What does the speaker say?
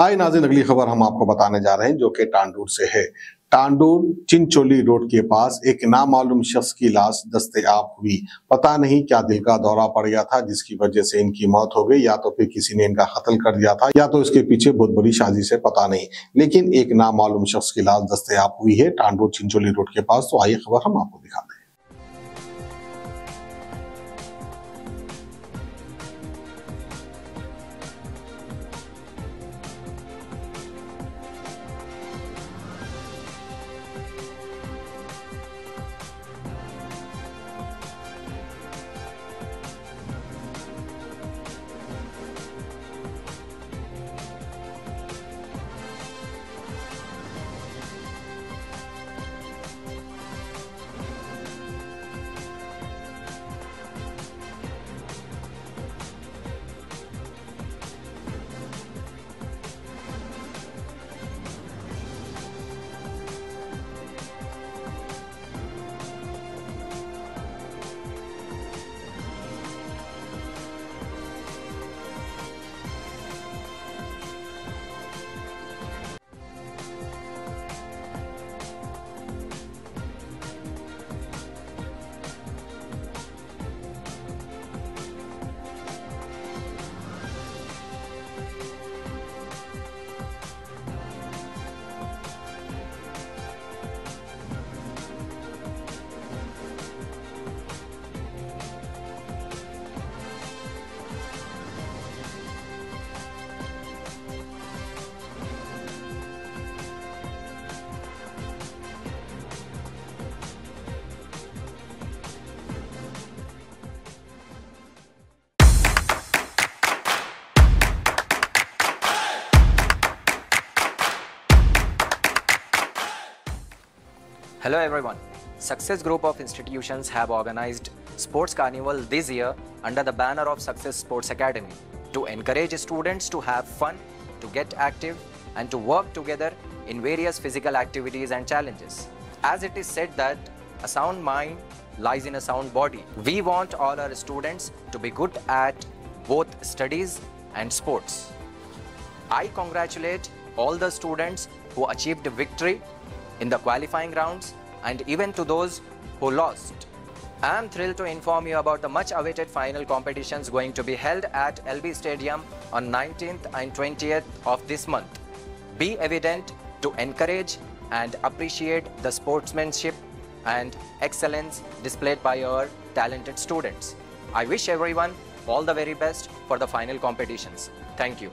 आए नाजिन, अगली खबर हम आपको बताने जा रहे हैं, जो कि टांडूर से है। टांडूर चिंचोली रोड के पास एक नामालूम शख्स की लाश दस्तयाब हुई। पता नहीं क्या दिल का दौरा पड़ गया था, जिसकी वजह से इनकी मौत हो गई, या तो फिर किसी ने इनका कत्ल कर दिया था, या तो इसके पीछे बहुत बड़ी शादी से पता नहीं। लेकिन एक नामालूम शख्स की लाश दस्तयाब हुई है, टांडूर चिंचोली रोड के पास। तो आइए खबर हम आपको दिखाते Hello everyone. Success Group of institutions have organized Sports Carnival this year under the banner of Success Sports Academy to encourage students to have fun, to get active and to work together in various physical activities and challenges. As it is said that a sound mind lies in a sound body. We want all our students to be good at both studies and sports. I congratulate all the students who achieved victory in the qualifying rounds and even to those who lost. I am thrilled to inform you about the much awaited final competitions going to be held at LB Stadium on 19th and 20th of this month. Be evident to encourage and appreciate the sportsmanship and excellence displayed by our talented students. I wish everyone all the very best for the final competitions. Thank you.